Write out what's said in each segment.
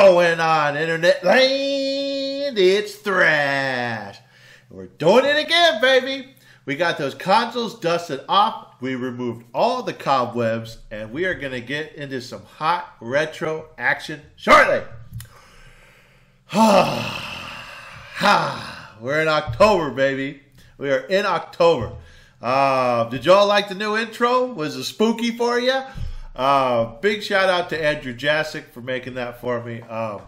Going on, Internet Land? It's Thrash. We're doing it again, baby. We got those consoles dusted off. We removed all the cobwebs, and we are going to get into some hot retro action shortly. We're in October, baby. We are in October. Uh, did y'all like the new intro? Was it spooky for you? Uh, big shout out to Andrew Jassick for making that for me. Um,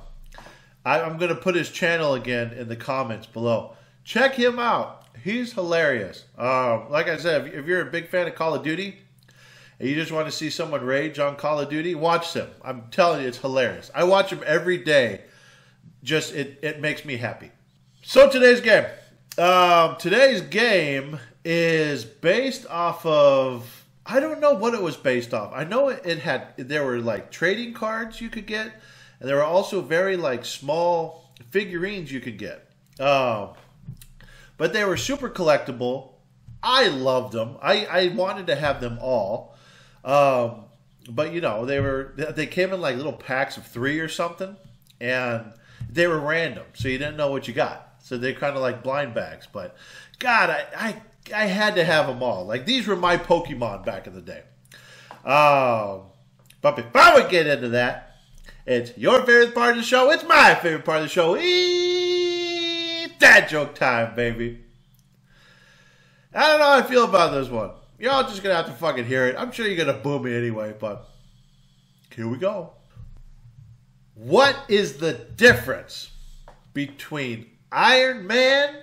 I, am going to put his channel again in the comments below. Check him out. He's hilarious. Uh, like I said, if, if you're a big fan of Call of Duty and you just want to see someone rage on Call of Duty, watch him. I'm telling you, it's hilarious. I watch him every day. Just it, it makes me happy. So today's game. Um, today's game is based off of I don't know what it was based off. I know it, had there were like trading cards you could get, and there were also very like small figurines you could get. Um, but they were super collectible. I loved them. I, I wanted to have them all. Um, but you know they were they came in like little packs of three or something, and they were random, so you didn't know what you got. So they're kind of like blind bags. But God, I, I I had to have them all. Like these were my Pokemon back in the day. Um, but before we get into that, it's your favorite part of the show. It's my favorite part of the show. Eat that joke time, baby. I don't know how I feel about this one. Y'all just gonna have to fucking hear it. I'm sure you're gonna boo me anyway, but here we go. What is the difference between Iron Man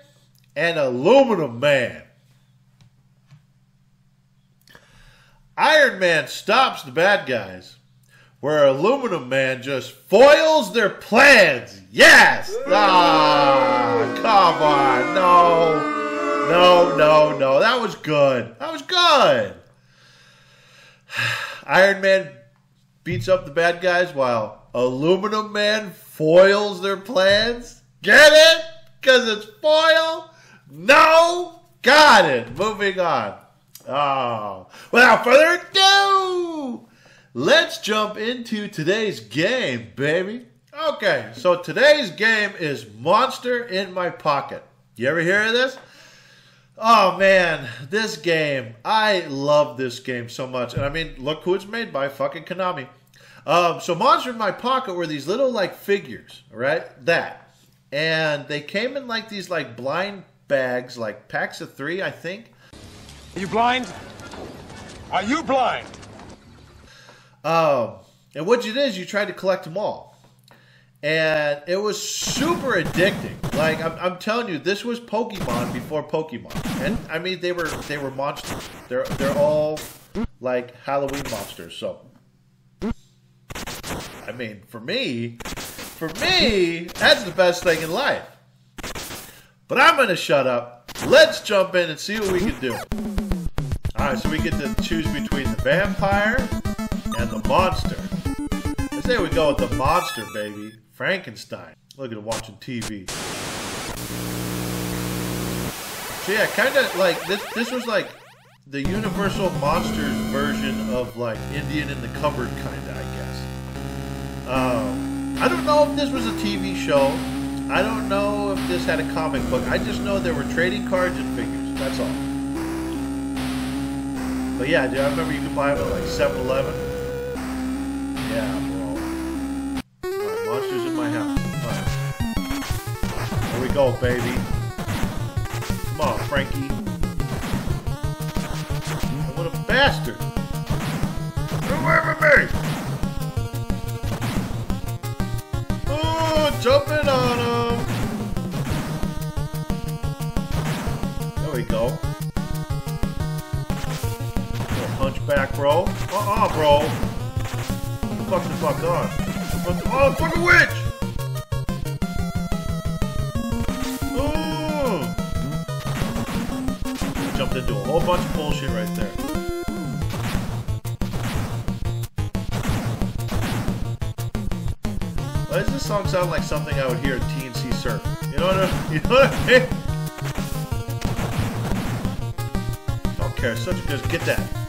and Aluminum Man? Iron Man stops the bad guys, where Aluminum Man just foils their plans. Yes! Ah, come on. No. No, no, no. That was good. That was good. Iron Man beats up the bad guys while Aluminum Man foils their plans. Get it? Because it's foil? No? Got it. Moving on. Oh, without further ado, let's jump into today's game, baby. Okay, so today's game is Monster in My Pocket. You ever hear of this? Oh man, this game. I love this game so much. And I mean, look who it's made by fucking Konami. Um, so Monster in My Pocket were these little like figures, right? That. And they came in like these like blind bags, like packs of three, I think. Are you blind? Are you blind? Um, and what you did is you tried to collect them all. And it was super addicting. Like I'm, I'm telling you, this was Pokemon before Pokemon. And I mean, they were they were monsters. They're they're all like Halloween monsters. So, I mean, for me, for me, that's the best thing in life. But I'm gonna shut up. Let's jump in and see what we can do. Alright, so we get to choose between the vampire and the monster. I say we go with the monster, baby. Frankenstein. Look at him watching TV. So yeah, kind of like this. This was like the Universal Monsters version of like Indian in the cupboard, kind of, I guess. Um, I don't know if this was a TV show. I don't know if this had a comic book. I just know there were trading cards and figures. That's all. But yeah, dude, I remember you could buy them at like 7-Eleven. Yeah, bro. Right, monsters in my house. Right. Here we go, baby. Come on, Frankie. What a bastard. Get away from me! Oh, jumping on back, bro. Uh-uh, bro. Fuck the fuck on. Oh, fucking witch! Ooh. Jumped into a whole bunch of bullshit right there. Why does this song sound like something I would hear at TNC Surf? You know what I mean? You know what I mean? Don't care. Such a good. Get that.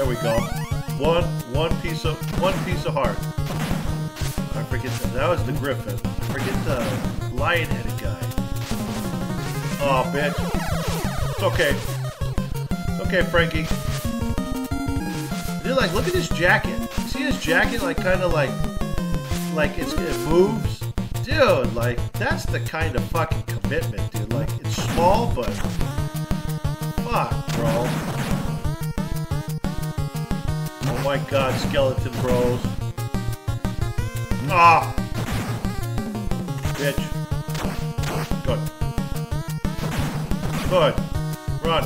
There we go. one one piece of one piece of heart. I forget that. That was the Griffin. I forget the lion-headed guy. Oh, bitch. It's okay. Okay, Frankie. Dude, like, look at this jacket. See this jacket, like, kind of like, like it's it moves. Dude, like, that's the kind of fucking commitment, dude. Like, it's small, but fuck, bro. My god, skeleton bros. Ah! Bitch. Good. Good. Run.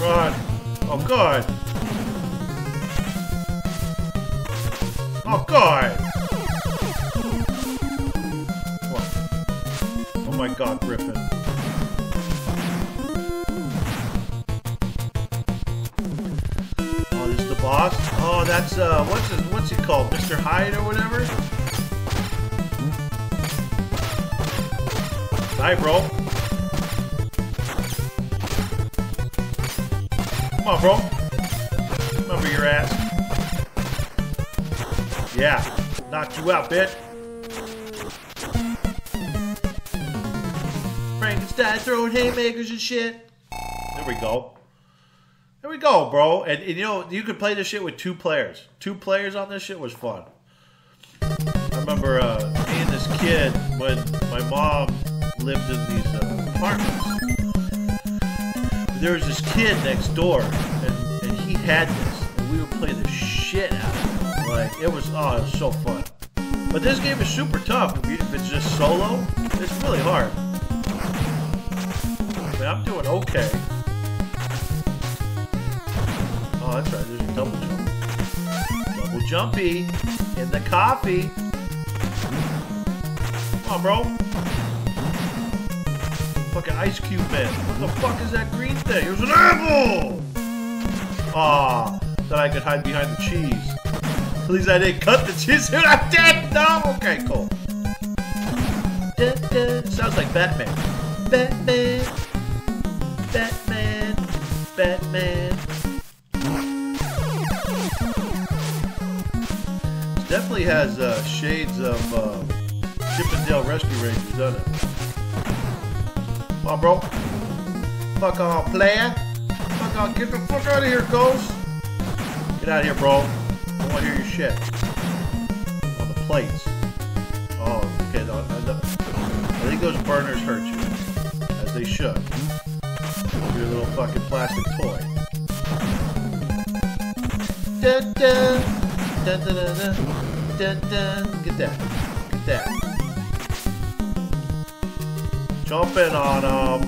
Run. Oh, God. Oh, God. What? Oh, my God, Griffin. Boss? Oh, that's, uh, what's it, what's he called? Mr. Hyde or whatever? Hi, bro. Come on, bro. Come over your ass. Yeah. Knocked you out, bitch. Frankenstein throwing haymakers and shit. There we go. Go, bro. And, and, you know, you could play this shit with two players. Two players on this shit was fun. I remember uh, me and this kid when my mom lived in these uh, apartments. There was this kid next door, and, and he had this, and we would play the shit out of it. Like it was, oh, it was so fun. But this game is super tough. If, you, if it's just solo, it's really hard. I mean, I'm doing okay. Oh, that's right. There's a double jump. Double jumpy in the coffee. Come on, bro. Fucking ice cube man. What the fuck is that green thing? It was an apple! Ah, Aw, that I could hide behind the cheese. At least I didn't cut the cheese and I'm dead! No! Okay, cool. Da, da. Sounds like Batman. Batman. Batman. Batman. Definitely has uh, shades of uh, Chip 'n Dale Rescue Rangers, doesn't it? Come on, bro. Fuck on, player. Fuck on, get the fuck out of here, Ghost. Get out of here, bro. I don't want to hear your shit. On the plates. Oh, okay. No, no, no. I think those burners hurt you. As they should. Your little fucking plastic toy. Dun, dun. Dun, dun, dun. Get that. Get that. Jumping on them.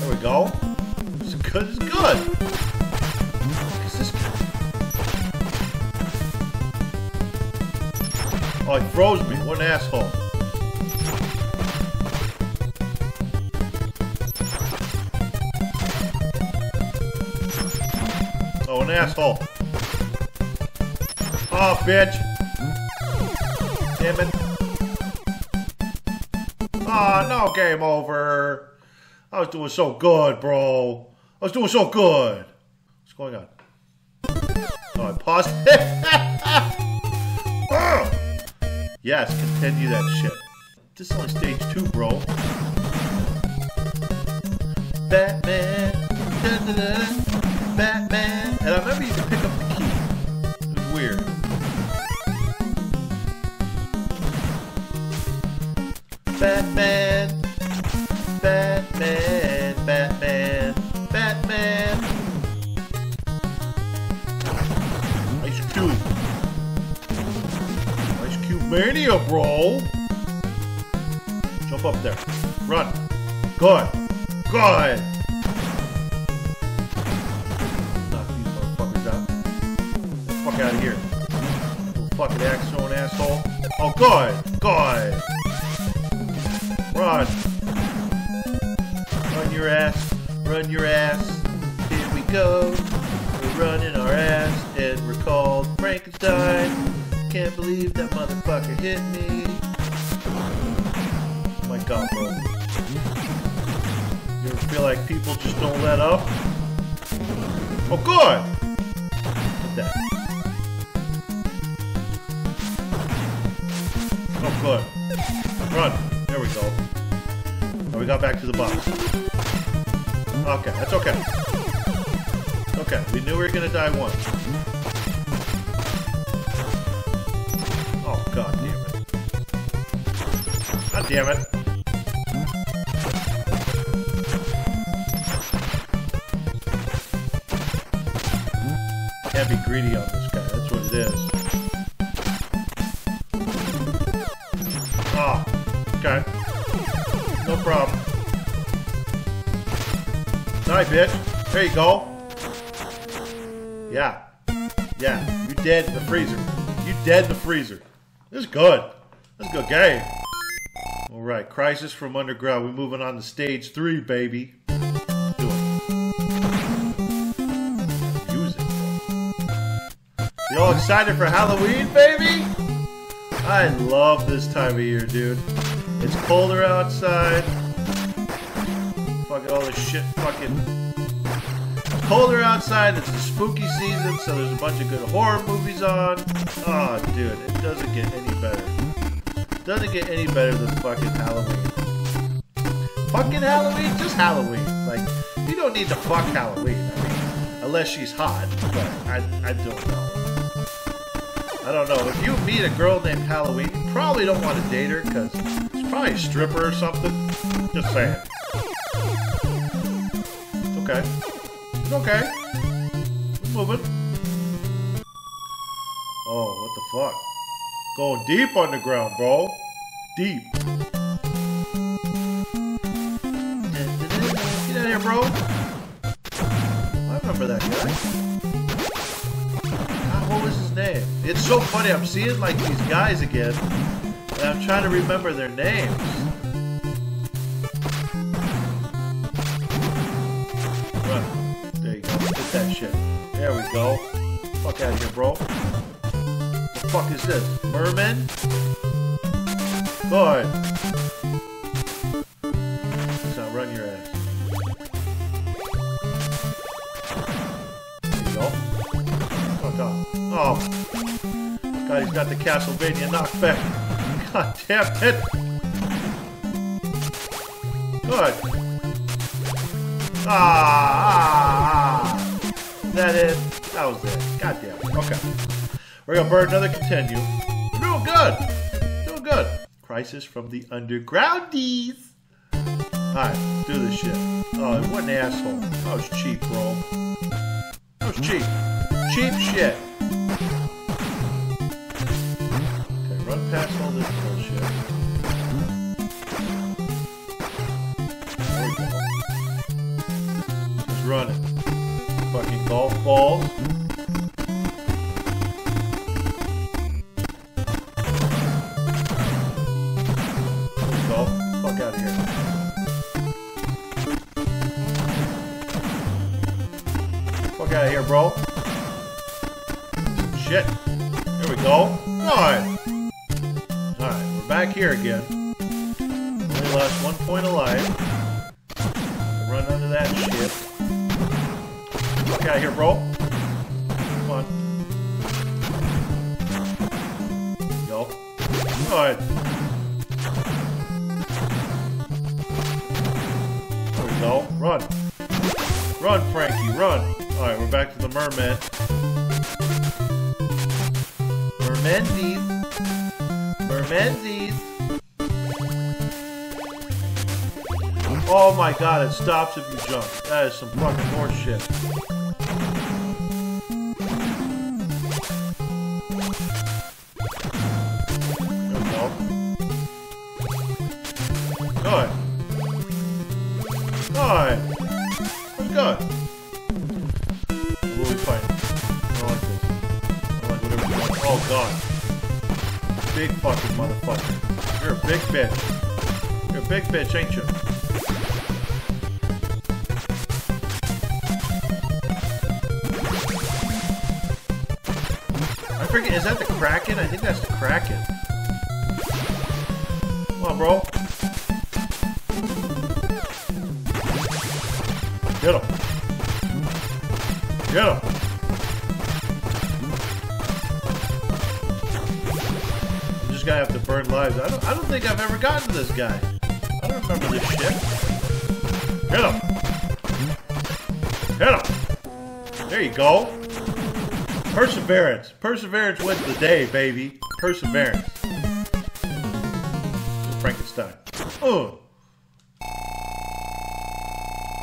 There we go. It's good. It's good. What's this? Oh, he froze me. What an asshole. Oh, an asshole. Oh, bitch. Damn it. Ah, no game over. I was doing so good, bro. I was doing so good. What's going on? Oh, I paused it. oh! Yes, continue that shit. This is only stage two, bro. Batman. Batman. And I remember you could pick Batman. Batman. Batman. Batman. Ice Cube. Ice Cube Mania, bro. Jump up there. Run. Good. Good. Knock these out. The fuck out of here. Little fucking axe asshole. Oh, good. Good. Run. Run your ass. Run your ass. Here we go. We're running our ass and we're called Frankenstein. Can't believe that motherfucker hit me. My god, bro. You ever feel like people just don't let up? Oh. What's that? Oh, good. Run. There we go. We got back to the box. Okay, that's okay. Okay, we knew we were gonna die once. Oh, god damn it. God damn it. Can't be greedy on this guy, that's what it is. Bitch. There you go. Yeah. Yeah. You dead in the freezer. You dead in the freezer. This is good. This is a good game. Alright, Crisis from Underground. We're moving on to stage three, baby. Do it. Use it. You all excited for Halloween, baby? I love this time of year, dude. It's colder outside. Fucking all this shit fucking colder outside. It's the spooky season, so there's a bunch of good horror movies on. Oh, dude, it doesn't get any better. It doesn't get any better than fucking Halloween. Fucking Halloween? Just Halloween. Like, you don't need to fuck Halloween. I mean, unless she's hot, but I, I don't know. I don't know. If you meet a girl named Halloween, you probably don't want to date her because she's probably a stripper or something. Just saying. Okay. It's okay. We're moving. Oh, what the fuck? Going deep underground, bro. Deep. Get out of here, bro. I remember that guy. God, what was his name? It's so funny. I'm seeing like these guys again, and I'm trying to remember their names. Go. Fuck out of here, bro. What the fuck is this? Merman? Good. So run your ass. There you go. Oh god. Oh. God, he's got the Castlevania knockback. God damn it. Good. Ah, ah, ah. Is that it? That was it. God damn it. Okay. We're gonna burn another continue. Doing good. Doing good. Crisis from the Undergroundies. Alright, do this shit. Oh, what an asshole. That was cheap, bro. That was cheap. Cheap shit. Okay, run past all this bullshit. There Fucking. Fuck out of here. Fuck out of here, bro. Shit. There we go. Alright. Alright, we're back here again. Only lost one point of Frankie, run. Alright, we're back to the merman. Mermendies. Mermendies. Oh my god, it stops if you jump. That is some fucking horse big bitch, ain't you? I forget, is that the Kraken? I think that's the Kraken. Come on, bro. Get him. Get him. I'm just gonna have to burn lives. I don't, I don't think I've ever gotten this guy. Remember this shit. Hit him. Hit him. There you go. Perseverance. Perseverance wins the day, baby. Perseverance. Frankenstein. Oh.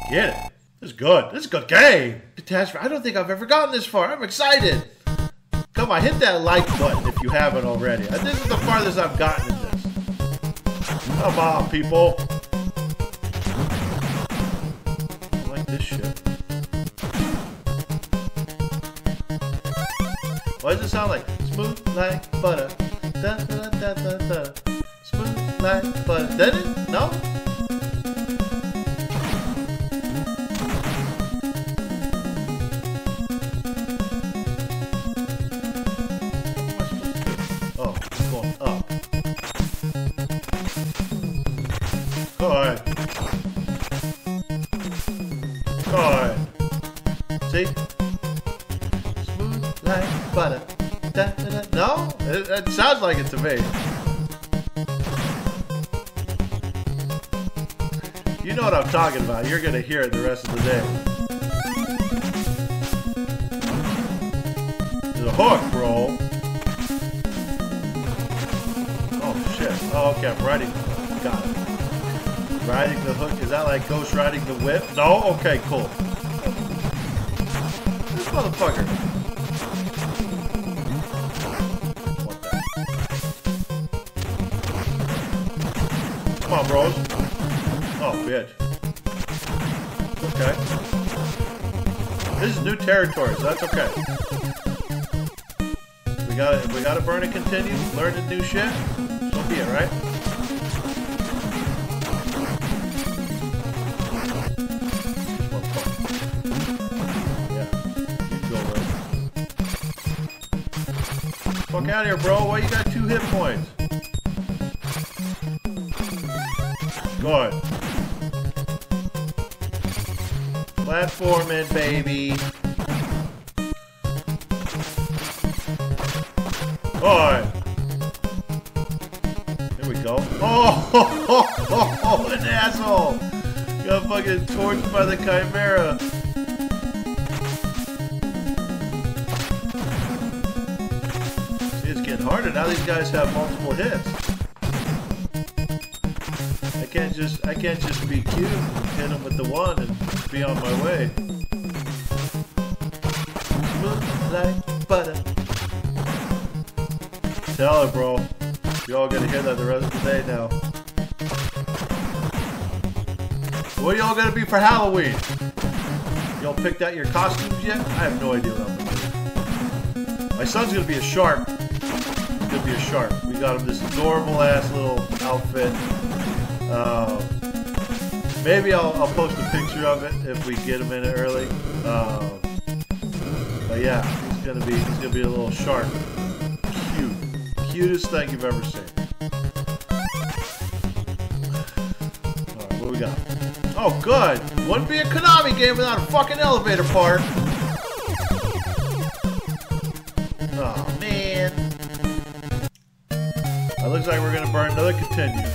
Get it. This is good. This is a good game. Catastrophe. I don't think I've ever gotten this far. I'm excited. Come on, hit that like button if you haven't already. This is the farthest I've gotten in this. Come on, people. This shit. Why does it sound like smooth like butter? Da, da, da, da, da. Smooth like butter. Did it? No? To me. You know what I'm talking about. You're gonna hear it the rest of the day. The hook, bro. Oh shit. Oh, okay, I'm riding. Got it. Riding the hook. Is that like ghost riding the whip? No? Okay, cool. This motherfucker. Come on, bros. Oh, bitch. Okay. This is new territory, so that's okay. We gotta, we gotta burn and continue, learning new shit. So be it, right? Fuck out of here, bro. Why you got two hit points? Good. Platforming, baby. Alright. Here we go. Oh, an asshole! Got fucking torched by the Chimera. See, it's getting harder. Now these guys have multiple hits. Just I can't just be cute hit him with the wand and be on my way. Smooth like butter. Tell her, bro. You all gonna hear that the rest of the day now. What y'all gonna be for Halloween? Y'all picked out your costumes yet? I have no idea what I'm gonna do. My son's gonna be a shark. He's gonna be a shark. We got him this adorable ass little outfit. Uh, maybe I'll, I'll post a picture of it if we get in it early. Uh, but yeah, he's gonna be he's gonna be a little shark. Cute, cutest thing you've ever seen. All right, what we got? Oh, good. Wouldn't be a Konami game without a fucking elevator part. Oh man. It looks like we're gonna burn another continue.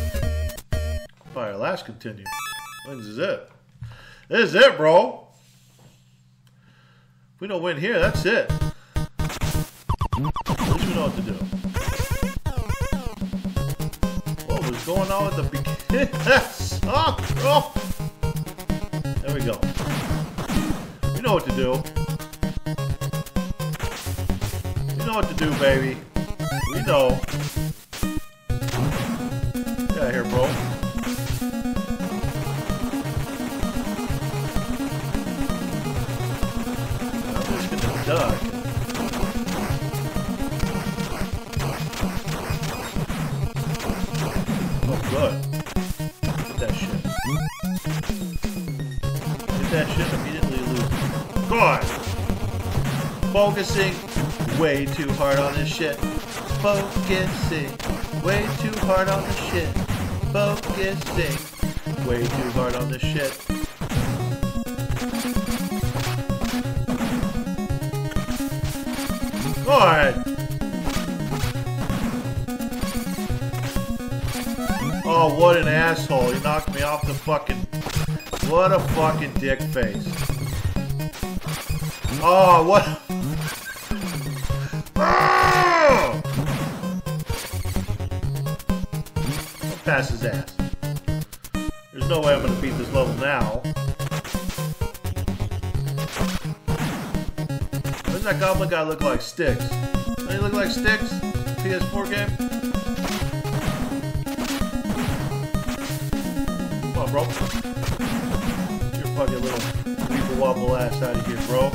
Continue. This is it. This is it, bro. If we don't win here, that's it. At least we know what to do. What was going on with the beginning? oh, oh. There we go. We know what to do. We know what to do, baby. We know. Good. Get that shit. Get that shit immediately lose. God! Focusing way too hard on this shit. Focusing way too hard on this shit. Focusing way too hard on this shit. Go Oh, what an asshole. He knocked me off the fucking... What a fucking dick face. Oh, what... I'll pass his ass. There's no way I'm gonna beat this level now. Doesn't that goblin guy look like Styx? Doesn't he look like Styx? PS4 game? Bro. Get your fucking little weeble wobble ass out of here, bro.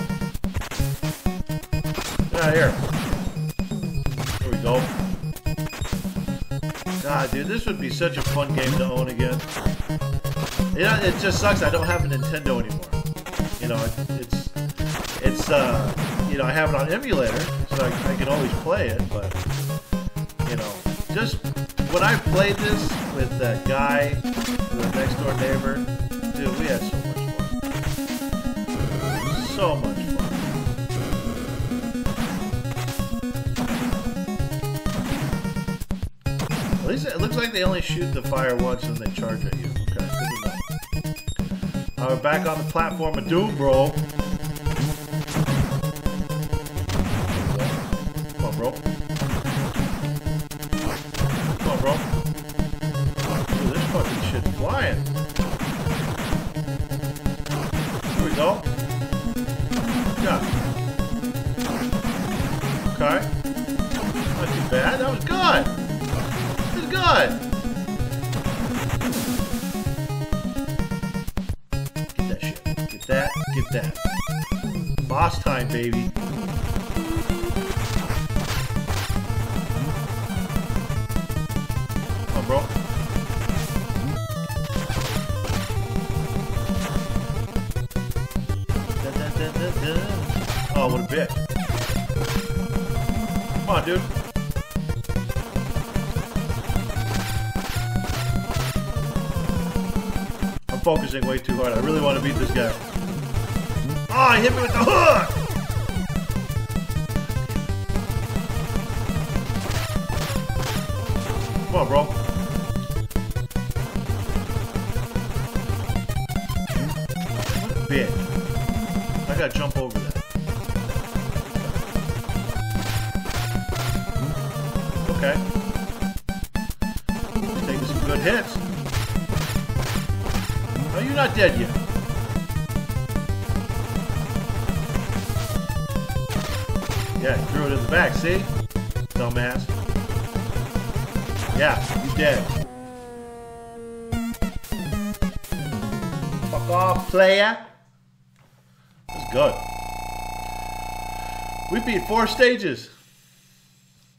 Get out of here. There we go. God, dude, this would be such a fun game to own again. Yeah, it just sucks I don't have a Nintendo anymore. You know, it, it's it's uh you know I have it on emulator, so I, I can always play it. But you know, just when I played this with that guy, the next door neighbor, dude, we had so much fun. So much fun. At least it looks like they only shoot the fire once and they charge at you. Okay, good enough. We're back on the platform of Doom, bro. Come on, dude. I'm focusing way too hard. I really want to beat this guy. Oh, he hit me with the hook! Come on, bro. Bitch. I gotta jump over hits. Are you not dead yet? Yeah, threw it in the back, see? Dumbass. Yeah, you dead. Fuck off, player. That's good. We beat four stages.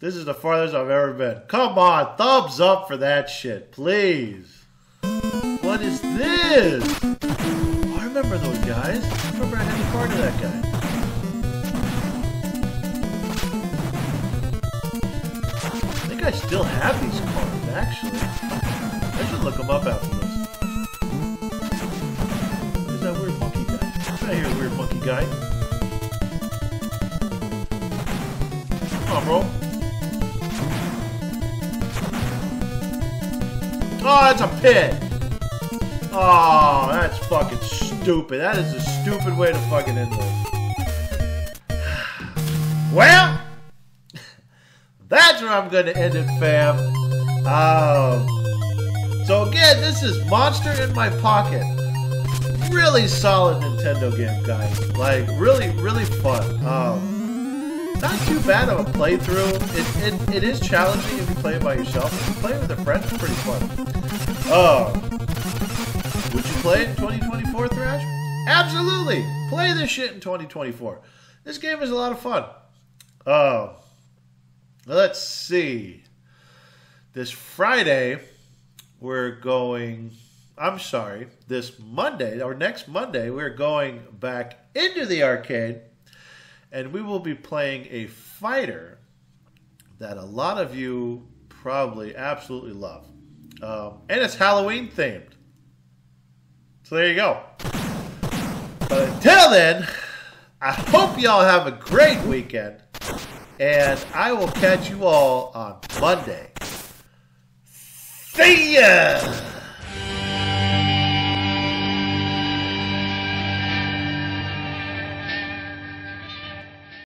This is the farthest I've ever been. Come on, thumbs up for that shit, please. What is this? I remember those guys. I remember I had a card of that guy. I think I still have these cards, actually. I should look them up after this. What is that weird monkey guy? I hear here, weird monkey guy. Come on, bro. Oh, that's a pit. Oh, that's fucking stupid. That is a stupid way to fucking end this. Well, that's where I'm going to end it, fam. Um, so again, this is Monster in My Pocket. Really solid Nintendo game, guys. Like, really, really fun. Um, not too bad of a playthrough. It, it, it is challenging if you play it by yourself. If you play it with a friend, it's pretty fun. Um, would you play it in 2024, Thrash? Absolutely! Play this shit in 2024. This game is a lot of fun. Uh, let's see. This Friday, we're going. I'm sorry. This Monday, or next Monday, we're going back into the arcade and we will be playing a fighter that a lot of you probably absolutely love. Um, and it's Halloween themed. So there you go. But until then, I hope y'all have a great weekend. and I will catch you all on Monday. See ya!